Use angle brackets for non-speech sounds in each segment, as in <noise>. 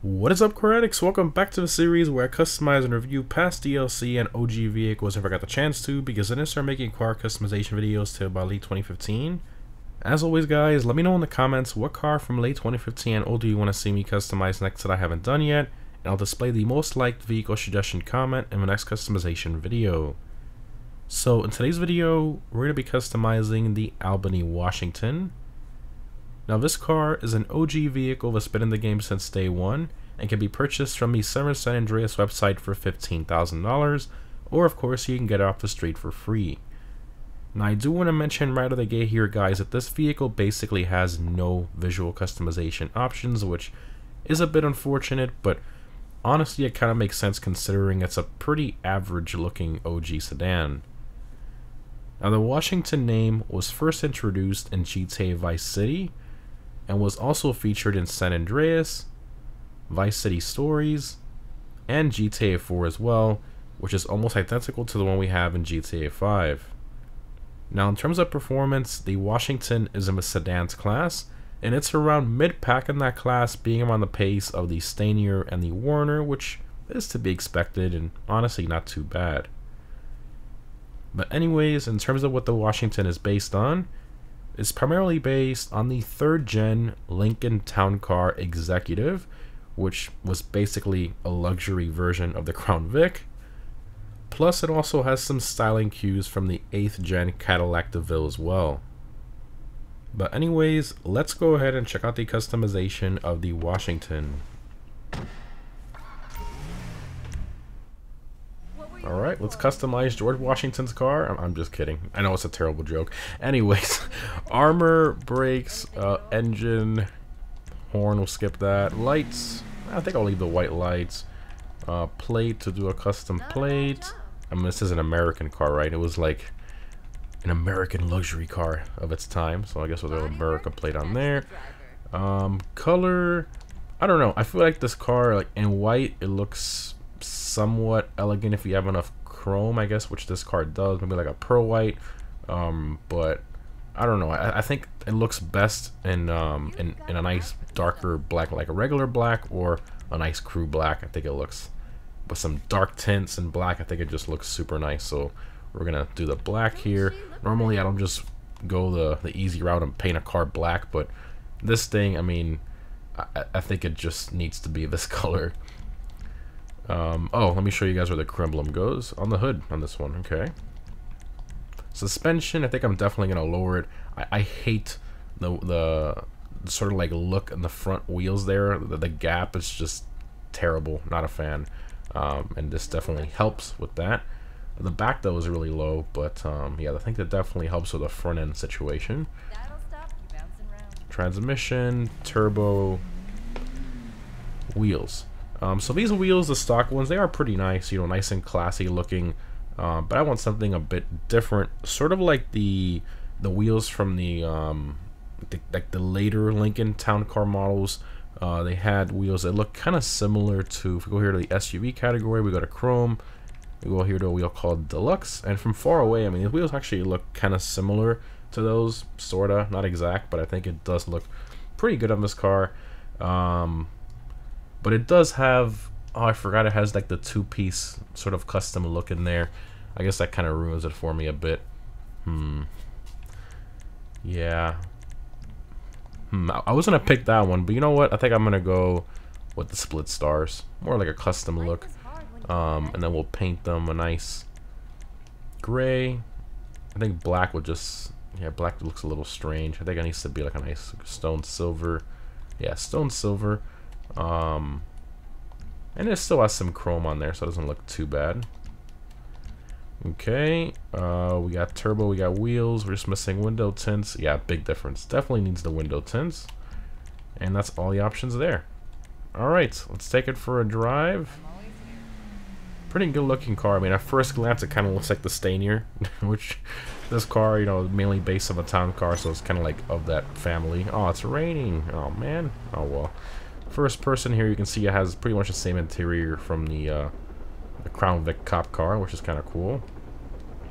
What is up, Core Welcome back to the series where I customize and review past DLC and OG vehicles if I got the chance to, because I didn't start making car customization videos till about late 2015. As always, guys, let me know in the comments what car from late 2015 and older you want to see me customize next that I haven't done yet, and I'll display the most liked vehicle suggestion comment in the next customization video. So, in today's video, we're going to be customizing the Albany Washington. Now this car is an OG vehicle that's been in the game since day one and can be purchased from the Southern San Andreas website for $15,000 or of course you can get it off the street for free. Now I do want to mention right out of the gate here guys that this vehicle basically has no visual customization options which is a bit unfortunate but honestly it kind of makes sense considering it's a pretty average looking OG sedan. Now the Washington name was first introduced in GTA Vice City and was also featured in San Andreas, Vice City Stories, and GTA 4 as well, which is almost identical to the one we have in GTA 5. Now in terms of performance, the Washington is in the sedans class, and it's around mid-pack in that class, being around the pace of the Stanier and the Warner, which is to be expected and honestly not too bad. But anyways, in terms of what the Washington is based on, is primarily based on the third gen Lincoln Town Car Executive, which was basically a luxury version of the Crown Vic. Plus, it also has some styling cues from the 8th gen Cadillac DeVille as well. But anyways, let's go ahead and check out the customization of the Washington. All right, let's customize George Washington's car. I'm, I'm, just kidding. I know it's a terrible joke. Anyways, <laughs> armor, brakes, uh, engine, horn, we'll skip that. Lights, I think I'll leave the white lights. Uh, plate to do a custom plate. I mean, this is an American car, right? It was like an American luxury car of its time. So I guess we'll throw America plate on there. Um, color, I don't know. I feel like this car, like in white, it looks somewhat elegant if you have enough chrome, I guess, which this card does. Maybe like a pearl white. Um, but I don't know. I, I, think it looks best in, um, in in a nice darker black, like a regular black, or a nice crew black. I think it looks with some dark tints and black. I think it just looks super nice. So we're gonna do the black here. Normally, I don't just go the the easy route and paint a car black, but this thing, I mean, I, I think it just needs to be <laughs> this color. Um, oh, let me show you guys where the crew goes. On the hood on this one, okay. Suspension, I think I'm definitely going to lower it. I, I hate the, the sort of like look in the front wheels there. The, the gap is just terrible. Not a fan. Um, and this definitely helps with that. The back though is really low, but um, yeah, I think that definitely helps with the front end situation. Transmission, turbo, wheels. Um, so these wheels, the stock ones, they are pretty nice, you know, nice and classy looking. Uh, but I want something a bit different, sort of like the the wheels from the, um, the like the later Lincoln Town Car models. Uh, they had wheels that look kind of similar to. If we go here to the SUV category, we go to Chrome. We go here to a wheel called Deluxe, and from far away, I mean, the wheels actually look kind of similar to those, sorta, not exact, but I think it does look pretty good on this car. Um, but it does have, oh, I forgot it has like the two-piece sort of custom look in there. I guess that kind of ruins it for me a bit. Hmm. Yeah. Hmm. I was to pick that one, but you know what? I think I'm going to go with the split stars. More like a custom look. Um, and then we'll paint them a nice gray. I think black would just, yeah, black looks a little strange. I think it needs to be like a nice stone silver. Yeah, stone silver. Um, and it still has some chrome on there, so it doesn't look too bad. Okay, uh, we got turbo, we got wheels, we're just missing window tints. Yeah, big difference. Definitely needs the window tints. And that's all the options there. Alright, let's take it for a drive. Pretty good looking car. I mean, at first glance, it kind of looks like the Stanier, <laughs> which this car, you know, mainly based on a town car, so it's kind of like of that family. Oh, it's raining. Oh, man. Oh, well. First person here, you can see it has pretty much the same interior from the, uh, the Crown Vic cop car, which is kind of cool.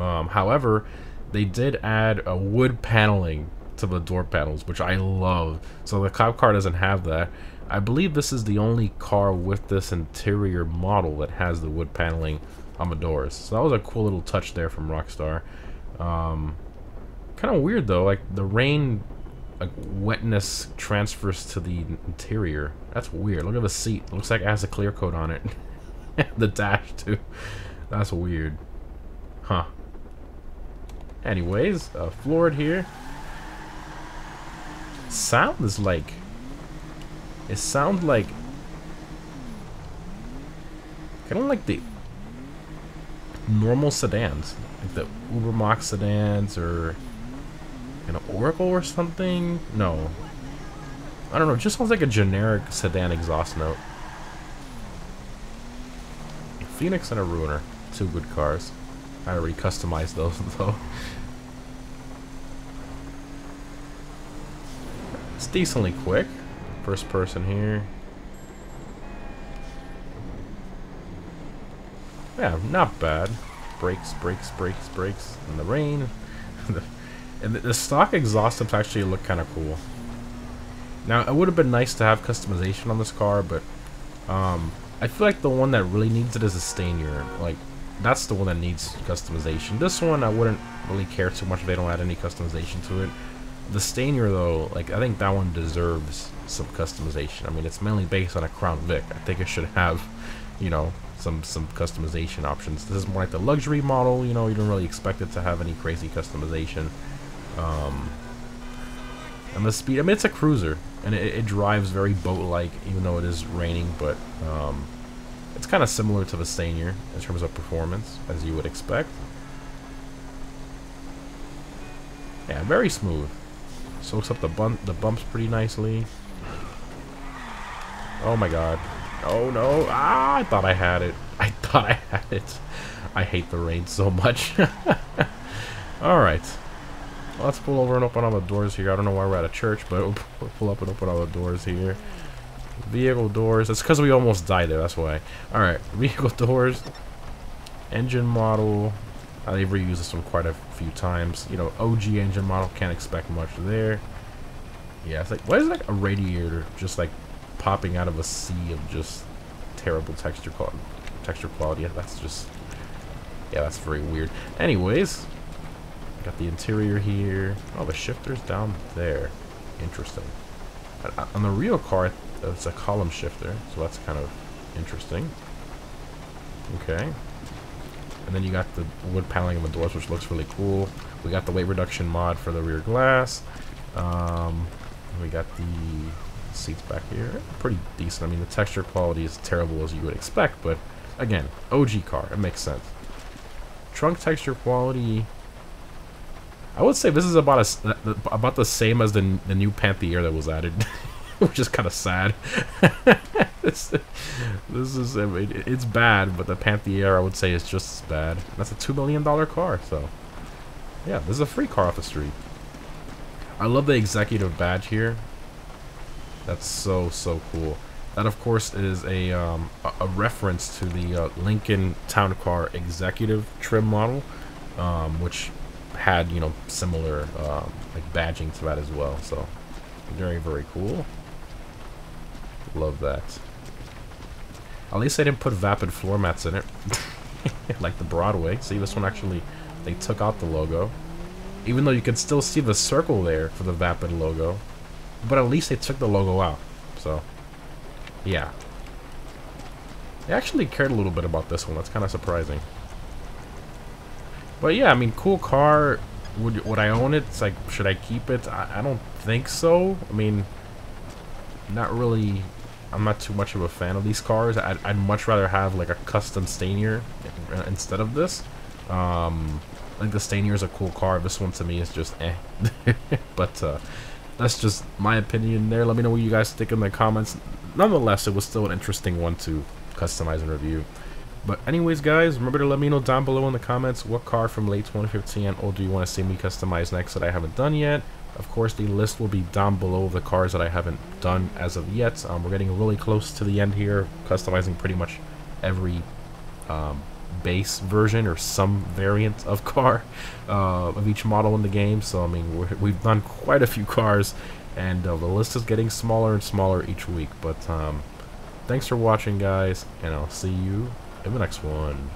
Um, however, they did add a wood paneling to the door panels, which I love. So the cop car doesn't have that. I believe this is the only car with this interior model that has the wood paneling on the doors. So that was a cool little touch there from Rockstar. Um, kind of weird though, like the rain like wetness transfers to the interior. That's weird. Look at the seat. Looks like it has a clear coat on it. <laughs> the dash too. That's weird. Huh. Anyways, uh, floored here. Sound is like... It sounds like... Kind of like the normal sedans. Like the Uber sedans or an Oracle or something? No. I don't know, it just sounds like a generic sedan exhaust note. A Phoenix and a Ruiner. Two good cars. I already customized those <laughs> though. It's decently quick. First person here. Yeah, not bad. Brakes, brakes, brakes, brakes. In the rain. <laughs> and the, the stock exhaust tips actually look kind of cool. Now, it would have been nice to have customization on this car, but um, I feel like the one that really needs it is a Stanier. Like, that's the one that needs customization. This one, I wouldn't really care too much if they don't add any customization to it. The Stanier, though, like, I think that one deserves some customization. I mean, it's mainly based on a Crown Vic. I think it should have, you know, some some customization options. This is more like the luxury model, you know, you don't really expect it to have any crazy customization. Um, and the speed, I mean, it's a cruiser, and it, it drives very boat-like, even though it is raining, but um, it's kind of similar to the Stanier in terms of performance, as you would expect. Yeah, very smooth. Soaks up the bump, the bumps pretty nicely. Oh my god. Oh no. Ah, I thought I had it. <laughs> I thought I had it. I hate the rain so much. <laughs> Alright. Let's pull over and open all the doors here. I don't know why we're at a church, but <laughs> we'll pull up and open all the doors here. Vehicle doors. That's because we almost died there, that's why. Alright, <laughs> vehicle doors. Engine model. I've reused this one quite a few times. You know, OG engine model, can't expect much there. Yeah, it's like, why is like a radiator just like popping out of a sea of just terrible texture quality? Texture quality, that's just, yeah, that's very weird. Anyways, got the interior here. Oh, the shifter's down there. Interesting. On the real car, it's a column shifter, so that's kind of interesting. Okay. And then you got the wood paneling on the doors, which looks really cool. We got the weight reduction mod for the rear glass. Um, we got the seats back here. Pretty decent. I mean, the texture quality is terrible as you would expect, but again, OG car. It makes sense. Trunk texture quality. I would say this is about a, about the same as the, the new Panthère that was added, <laughs> which is kind of sad. <laughs> this, this is, I mean, it's bad, but the Panthère I would say is just as bad. That's a $2 million car, so yeah, this is a free car off the street. I love the executive badge here. That's so, so cool. That, of course, is a, um, a, reference to the uh, Lincoln Town Car Executive trim model, um, which had, you know, similar um, like badging to that as well. So, very, very cool. Love that. At least they didn't put Vapid floor mats in it. <laughs> like the Broadway. See, this one actually, they took out the logo. Even though you can still see the circle there for the Vapid logo. But at least they took the logo out. So, yeah. They actually cared a little bit about this one. That's kind of surprising. But yeah, I mean, cool car. Would would I own it? It's like, should I keep it? I, I don't think so. I mean, not really I'm not too much of a fan of these cars. I'd, I'd much rather have like a custom Stanier instead of this. Um, I think the is a cool car. This one to me is just eh. <laughs> but uh, that's just my opinion there. Let me know what you guys think in the comments. Nonetheless, it was still an interesting one to customize and review. But anyways, guys, remember to let me know down below in the comments what car from late 2015 or do you want to see me customize next that I haven't done yet. Of course, the list will be down below of the cars that I haven't done as of yet. Um, we're getting really close to the end here, customizing pretty much every um, base version or some variant of car <laughs> uh, of each model in the game. So, I mean, we have done quite a few cars, and uh, the list is getting smaller and smaller each week. But um, thanks for watching, guys, and I'll see you in the next one.